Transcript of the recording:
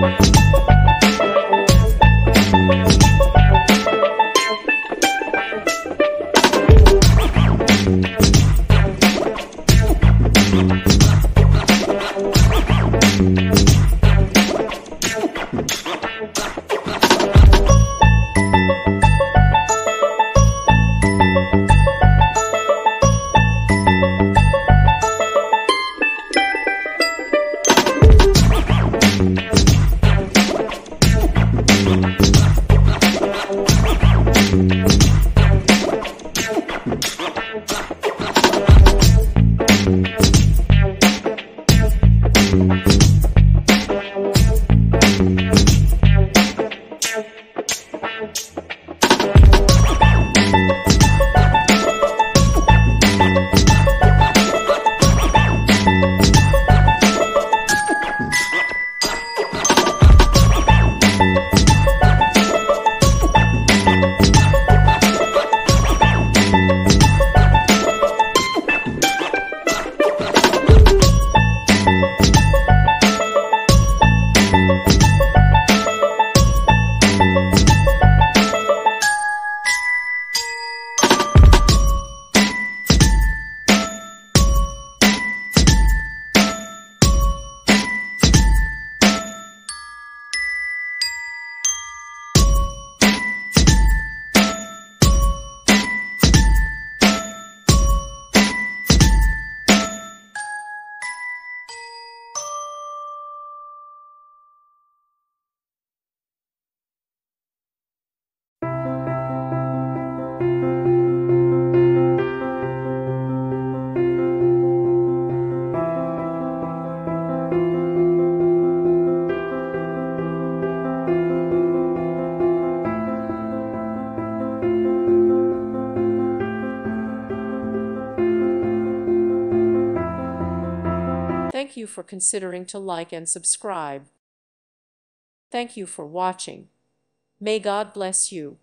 Thank you for considering to like and subscribe. Thank you for watching. May God bless you.